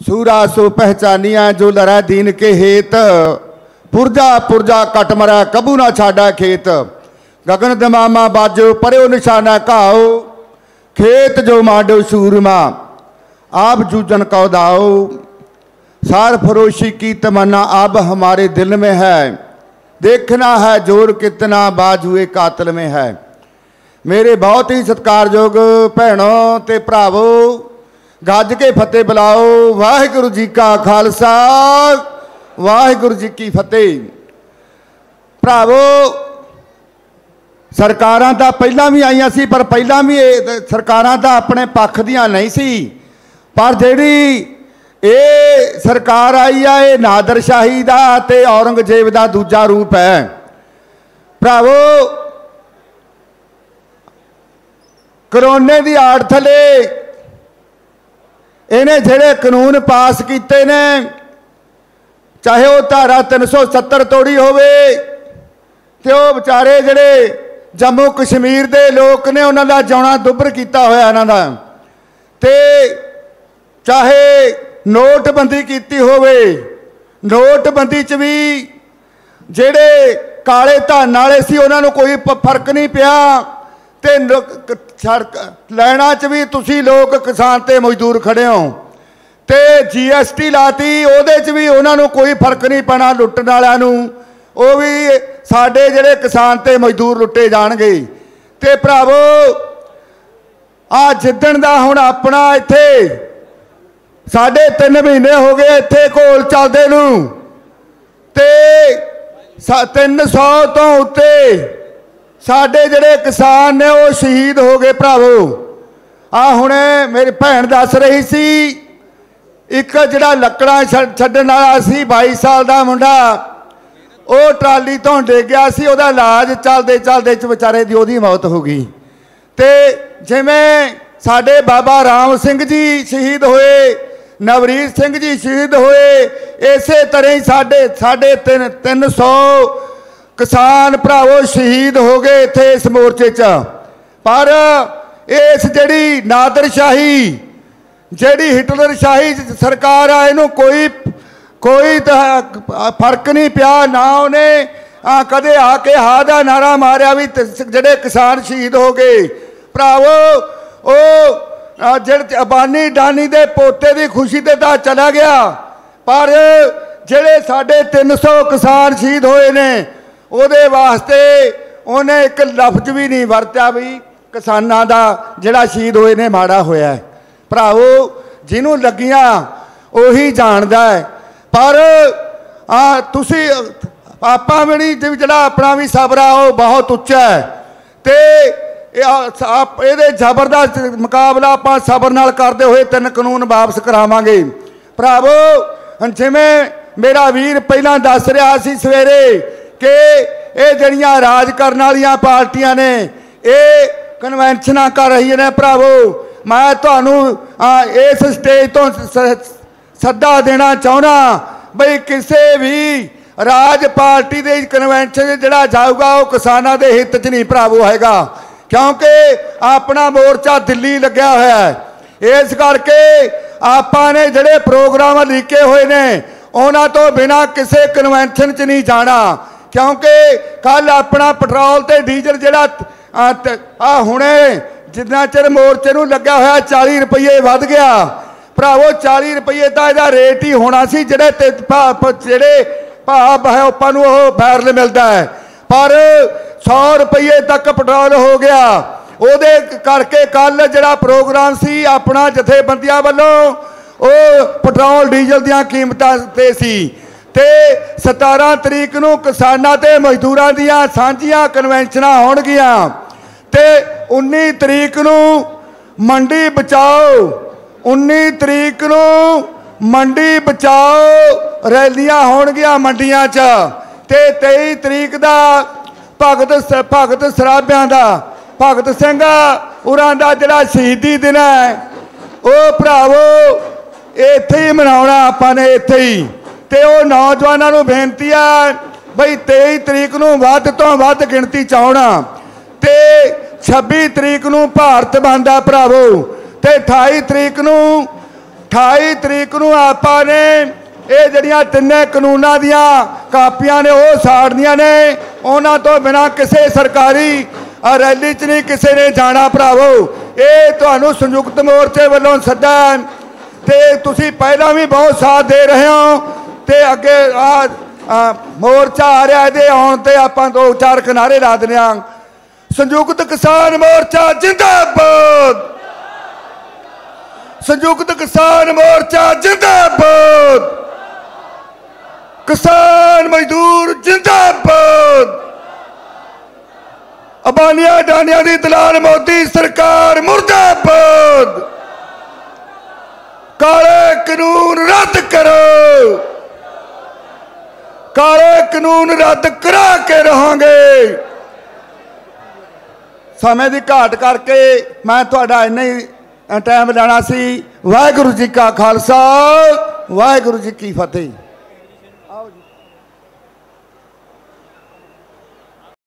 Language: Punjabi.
ਸੂਰਾ ਸੋ ਪਹਿਚਾਨੀਆਂ ਜੋ ਲਰਾ ਦੀਨ ਕੇ ਹੇਤ। ਪੁਰਜਾ ਪੁਰਜਾ ਕਟ ਮਰਾ, ਕਬੂ ਨਾ ਛਾਡਾ ਖੇਤ। ਗਗਨ ਦਮਾਮਾ ਬਾਜੋ, ਪਰਿਓ ਨਿਸ਼ਾਨਾ ਘਾਓ। ਖੇਤ ਜੋ ਮਾਡੋ ਸੂਰਮਾ, ਆਪ ਜੂਜਨ ਕਉ ਦਾਓ। ਸਾਰ ਫਰੋਸ਼ੀ ਕੀ ਤਮੰਨਾ ਆਬ ਹਮਾਰੇ ਦਿਲ ਮੇ ਹੈ। ਦੇਖਣਾ ਹੈ ਜੋਰ ਕਿਤਨਾ, ਬਾਜੂਏ ਕਾਤਲ ਮੇ ਹੈ। ਮੇਰੇ ਬਹੁਤ ਹੀ ਸਤਿਕਾਰਯੋਗ ਭੈਣੋ ਤੇ ਭਰਾਵੋ ਗੱਜ ਕੇ ਫਤਿਹ ਬੁਲਾਓ। ਵਾਹਿਗੁਰੂ ਜੀ ਕਾ ਖਾਲਸਾ। ਵਾਹਿਗੁਰੂ ਜੀ ਕੀ ਫਤਿਹ। ਭਰਾਵੋ, ਸਰਕਾਰਾਂ ਤਾਂ ਪਹਿਲਾਂ ਵੀ ਆਈਆਂ ਸੀ, ਪਰ ਪਹਿਲਾਂ ਵੀ ਇਹ ਸਰਕਾਰਾਂ ਤਾਂ ਆਪਣੇ ਪੱਖ ਦੀਆਂ ਨਹੀਂ ਸੀ। ਪਰ ਜਿਹੜੀ ਇਹ ਸਰਕਾਰ ਆਈ ਆ, ਇਹ ਨਾਦਰ ਸ਼ਾਹੀ ਦਾ ਤੇ ਔਰੰਗਜ਼ੇਬ ਦਾ ਦੂਜਾ ਰੂਪ ਹੈ। ਭਰਾਵੋ, ਕਰੋਨੇ ਦੀ ਆੜ ਥਲੇ ਇਹਨੇ ਜਿਹੜੇ ਕਾਨੂੰਨ ਪਾਸ ਕੀਤੇ ਨੇ, ਚਾਹੇ ਉਹ ਧਾਰਾ 370 ਤੋੜੀ ਹੋਵੇ, ਤੇ ਉਹ ਵਿਚਾਰੇ ਜਿਹੜੇ ਜੰਮੂ ਕਸ਼ਮੀਰ ਦੇ ਲੋਕ ਨੇ, ਉਹਨਾਂ ਦਾ ਜਾਣਾ ਦੁੱਬਰ ਕੀਤਾ ਹੋਇਆ ਇਹਨਾਂ ਦਾ। ਤੇ ਚਾਹੇ ਨੋਟਬੰਦੀ ਕੀਤੀ ਹੋਵੇ, ਨੋਟਬੰਦੀ 'ਚ ਵੀ ਜਿਹੜੇ ਕਾਲੇ ਧਨ ਵਾਲੇ ਸੀ, ਉਹਨਾਂ ਨੂੰ ਕੋਈ ਪ- ਫ਼ਰਕ ਨਹੀਂ ਪਿਆ। ਤੇ ਸੜਕ, ਲੈਣਾ 'ਚ ਵੀ ਤੁਸੀਂ ਲੋਕ ਕਿਸਾਨ ਤੇ ਮਜ਼ਦੂਰ ਖੜੇ ਹੋ। ਤੇ ਜੀਐਸਟੀ ਲਾਤੀ, ਉਹਦੇ 'ਚ ਵੀ ਉਹਨਾਂ ਨੂੰ ਕੋਈ ਫ਼ਰਕ ਨਹੀਂ ਪੈਣਾ ਲੁੱਟਣ ਵਾਲਿਆਂ ਨੂੰ। ਉਹ ਵੀ ਸਾਡੇ ਜਿਹੜੇ ਕਿਸਾਨ ਤੇ ਮਜ਼ਦੂਰ ਲੁੱਟੇ ਜਾਣਗੇ। ਤੇ ਭਰਾਵੋ ਆ ਜਿੱਦਣ ਦਾ ਹੁਣ ਆਪਣਾ ਇੱਥੇ ਸਾਡੇ 3 ਮਹੀਨੇ ਹੋ ਗਏ ਇੱਥੇ ਘੋਲ ਚੱਲਦੇ ਨੂੰ। ਤੇ 300 ਤੋਂ ਉੱਤੇ ਸਾਡੇ ਜਿਹੜੇ ਕਿਸਾਨ ਨੇ ਉਹ ਸ਼ਹੀਦ ਹੋ ਗਏ ਭਰਾਵੋ। ਆ ਹੁਣੇ ਮੇਰੀ ਭੈਣ ਦੱਸ ਰਹੀ ਸੀ, ਇੱਕ ਜਿਹੜਾ ਲੱਕੜਾਂ ਛੱਡ- ਛੱਡਣ ਵਾਲਾ ਸੀ 22 ਸਾਲ ਦਾ ਮੁੰਡਾ, ਉਹ ਟਰਾਲੀ ਤੋਂ ਡਿੱਗ ਗਿਆ ਸੀ, ਉਹਦਾ ਇਲਾਜ ਚੱਲਦੇ ਚੱਲਦੇ ਚ ਵਿਚਾਰੇ ਦੀ ਉਹਦੀ ਮੌਤ ਹੋ ਗਈ। ਤੇ ਜਿਵੇਂ ਸਾਡੇ ਬਾਬਾ ਰਾਮ ਸਿੰਘ ਜੀ ਸ਼ਹੀਦ ਹੋਏ, ਨਵਰੀਤ ਸਿੰਘ ਜੀ ਸ਼ਹੀਦ ਹੋਏ, ਇਸੇ ਤਰ੍ਹਾਂ ਹੀ ਸਾਡੇ ਸਾਡੇ 300 ਕਿਸਾਨ ਭਰਾਵੋ, ਸ਼ਹੀਦ ਹੋ ਗਏ ਇੱਥੇ ਇਸ ਮੋਰਚੇ 'ਚ। ਪਰ ਇਸ ਜਿਹੜੀ ਨਾਦਰਸ਼ਾਹੀ, ਜਿਹੜੀ ਹਿਟਲਰਸ਼ਾਹੀ ਸਰਕਾਰ ਆ, ਇਹਨੂੰ ਕੋਈ ਕੋਈ ਤਾਂ ਫ਼ਰਕ ਨਹੀਂ ਪਿਆ, ਨਾ ਉਹਨੇ ਆ ਕਦੇ ਆ ਕੇ ਹਾ ਦਾ ਨਾਰਾ ਮਾਰਿਆ ਵੀ ਜਿਹੜੇ ਕਿਸਾਨ ਸ਼ਹੀਦ ਹੋ ਗਏ। ਭਰਾਵੋ, ਉਹ ਜਿਹੜੇ ਅਬਾਨੀ ਡਾਨੀ ਦੇ ਪੋਤੇ ਦੀ ਖੁਸ਼ੀ ਤੇ ਤਾਂ ਚਲਾ ਗਿਆ। ਪਰ ਜਿਹੜੇ ਸਾਡੇ 300 ਕਿਸਾਨ ਸ਼ਹੀਦ ਹੋਏ ਨੇ ਉਹਦੇ ਵਾਸਤੇ ਉਹਨੇ ਇੱਕ ਲਫ਼ਜ਼ ਵੀ ਨਹੀਂ ਵਰਤਿਆ ਵੀ ਕਿਸਾਨਾਂ ਦਾ ਜਿਹੜਾ ਸ਼ਹੀਦ ਹੋਏ ਨੇ ਮਾੜਾ ਹੋਇਆ ਹੈ। ਭਰਾਵੋ, ਜਿਹਨੂੰ ਲੱਗੀਆਂ ਉਹੀ ਜਾਣਦਾ ਹੈ। ਪਰ ਆ ਤੁਸੀਂ, ਆਪਾਂ ਵੀ ਨਹੀਂ ਜਿਹੜਾ ਆਪਣਾ ਵੀ ਸਬਰ ਆ, ਉਹ ਬਹੁਤ ਉੱਚਾ ਹੈ। ਤੇ ਇਹ ਆ- ਆਪ- ਮੁਕਾਬਲਾ ਆਪਾਂ ਸਬਰ ਨਾਲ ਕਰਦੇ ਹੋਏ ਤਿੰਨ ਕਾਨੂੰਨ ਵਾਪਸ ਕਰਾਵਾਂਗੇ। ਭਰਾਵੋ ਜਿਵੇਂ ਮੇਰਾ ਵੀਰ ਪਹਿਲਾਂ ਦੱਸ ਰਿਹਾ ਸੀ ਸਵੇਰੇ ਕਿ ਇਹ ਜਿਹੜੀਆਂ ਰਾਜ ਕਰਨ ਵਾਲੀਆਂ ਪਾਰਟੀਆਂ ਨੇ, ਇਹ ਕਨਵੈਨਸ਼ਨਾਂ ਕਰ ਰਹੀਆਂ ਨੇ ਭਰਾਵੋ। ਮੈਂ ਤੁਹਾਨੂੰ ਇਸ ਸਟੇਜ ਤੋਂ ਸੱਦਾ ਦੇਣਾ ਚਾਹੁੰਦਾ ਬਈ ਕਿਸੇ ਵੀ ਰਾਜ ਪਾਰਟੀ ਦੇ ਕਨਵੈਨਸ਼ਨ ਜਿਹੜਾ ਜਾਊਗਾ ਉਹ ਕਿਸਾਨਾਂ ਦੇ ਹਿੱਤ 'ਚ ਨਹੀਂ ਭਰਾਵੋ ਹੈਗਾ। ਕਿਉਂਕਿ ਆਪਣਾ ਮੋਰਚਾ ਦਿੱਲੀ ਲੱਗਿਆ ਹੋਇਆ ਹੈ। ਇਸ ਕਰਕੇ ਆਪਾਂ ਨੇ ਜਿਹੜੇ ਪ੍ਰੋਗਰਾਮ ਲਿਖੇ ਹੋਏ ਨੇ, ਉਹਨਾਂ ਤੋਂ ਬਿਨਾ ਕਿਸੇ ਕਨਵੈਨਸ਼ਨ 'ਚ ਨਹੀਂ ਜਾਣਾ। ਕਿਉਂਕਿ ਕੱਲ ਆਪਣਾ ਪੈਟਰੋਲ ਤੇ ਡੀਜ਼ਲ ਜਿਹੜਾ ਆ ਹੁਣੇ ਜਿੰਨਾ ਚਿਰ ਮੋਰਚੇ ਨੂੰ ਲੱਗਿਆ ਹੋਇਆ 40 ਰੁਪਏ ਵੱਧ ਗਿਆ, ਭਰਾਵੋ 40 ਰੁਪਏ ਤਾਂ ਇਹਦਾ ਰੇਟ ਹੀ ਹੋਣਾ ਸੀ ਜਿਹੜੇ ਤੇ ਭਾ- ਜਿਹੜੇ ਭਾਅ ਹੈ ਆਪਾਂ ਨੂੰ ਉਹ ਬੈਰਲ ਮਿਲਦਾ ਹੈ। ਪਰ 100 ਰੁਪਏ ਤੱਕ ਪੈਟਰੋਲ ਹੋ ਗਿਆ। ਉਹਦੇ ਕਰਕੇ ਕੱਲ ਜਿਹੜਾ ਪ੍ਰੋਗਰਾਮ ਸੀ ਆਪਣਾ ਜਥੇਬੰਦੀਆਂ ਵੱਲੋਂ, ਉਹ ਪੈਟਰੋਲ ਡੀਜ਼ਲ ਦੀਆਂ ਕੀਮਤਾਂ ਤੇ ਸੀ। ਤੇ 17 ਤਰੀਕ ਨੂੰ ਕਿਸਾਨਾਂ ਤੇ ਮਜ਼ਦੂਰਾਂ ਦੀਆਂ ਸਾਂਝੀਆਂ ਕਨਵੈਨਸ਼ਨਾਂ ਹੋਣਗੀਆਂ। ਤੇ 19 ਤਰੀਕ ਨੂੰ ਮੰਡੀ ਬਚਾਓ 19 ਤਰੀਕ ਨੂੰ ਮੰਡੀ ਬਚਾਓ, ਰੈਲੀਆਂ ਹੋਣਗੀਆਂ ਮੰਡੀਆਂ 'ਚ। ਤੇ 23 ਤਰੀਕ ਦਾ ਭਗਤ ਸ- ਭਗਤ ਸਰਾਭਿਆਂ ਦਾ, ਭਗਤ ਸਿੰਘ ਉਰਾਂ ਦਾ ਜਿਹੜਾ ਸ਼ਹੀਦੀ ਦਿਨ ਹੈ, ਉਹ ਭਰਾਵੋ, ਇੱਥੇ ਹੀ ਮਨਾਉਣਾ ਆਪਾਂ ਨੇ, ਇੱਥੇ ਹੀ। ਤੇ ਉਹ ਨੌਜਵਾਨਾਂ ਨੂੰ ਬੇਨਤੀ ਹੈ ਬਈ 23 ਤਰੀਕ ਨੂੰ ਵੱਧ ਤੋਂ ਵੱਧ ਗਿਣਤੀ ਚ ਆਉਣਾ। ਤੇ 26 ਤਰੀਕ ਨੂੰ ਭਾਰਤ ਬੰਦਾ ਭਰਾਵੋ। ਤੇ 28 ਤਰੀਕ ਨੂੰ 28 ਤਰੀਕ ਨੂੰ ਆਪਾਂ ਨੇ ਇਹ ਜਿਹੜੀਆਂ ਤਿੰਨੇ ਕਾਨੂੰਨਾਂ ਦੀਆਂ ਕਾਪੀਆਂ ਨੇ, ਉਹ ਸਾੜਨੀਆਂ ਨੇ। ਉਹਨਾਂ ਤੋਂ ਬਿਨਾ ਕਿਸੇ ਸਰਕਾਰੀ ਰੈਲੀ 'ਚ ਨਹੀਂ ਕਿਸੇ ਨੇ ਜਾਣਾ ਭਰਾਵੋ। ਇਹ ਤੁਹਾਨੂੰ ਸੰਯੁਕਤ ਮੋਰਚੇ ਵੱਲੋਂ ਸੱਦਾ ਹੈ ਤੇ ਤੁਸੀਂ ਪਹਿਲਾਂ ਵੀ ਬਹੁਤ ਸਾਥ ਦੇ ਰਹੇ ਹੋ। ਤੇ ਅੱਗੇ ਆ ਮੋਰਚਾ ਆ ਰਿਹਾ ਇਹਦੇ ਆਉਣ ਤੇ ਆਪਾਂ ਦੋ ਚਾਰ ਕਿਨਾਰੇ ਲਾ ਦਿੰਦੇ ਆ। ਸੰਯੁਕਤ ਕਿਸਾਨ ਮੋਰਚਾ ਜਿੰਦਾਬਾਦ! ਸੰਯੁਕਤ ਕਿਸਾਨ ਮੋਰਚਾ ਜਿੰਦਾਬਾਦ! ਕਿਸਾਨ ਮਜ਼ਦੂਰ ਜਿੰਦਾਬਾਦ! ਅਬਾਨੀਆਂ ਡਾਨੀਆਂ ਦੀ ਦਲਾਲ ਮੋਦੀ ਸਰਕਾਰ ਮੁਰਦਾਬਾਦ! ਕਾਲੇ ਕਾਨੂੰਨ ਰੱਦ ਕਰੋ! ਕਾਲੇ ਕਾਨੂੰਨ ਰੱਦ ਕਰਾ ਕੇ ਰਹਾਂਗੇ। ਸਮੇਂ ਦੀ ਘਾਟ ਕਰਕੇ ਮੈਂ ਤੁਹਾਡਾ ਇੰਨਾ ਹੀ ਟਾਈਮ ਲੈਣਾ ਸੀ। ਵਾਹਿਗੁਰੂ ਜੀ ਕਾ ਖਾਲਸਾ, ਵਾਹਿਗੁਰੂ ਜੀ ਕੀ ਫਤਿਹ।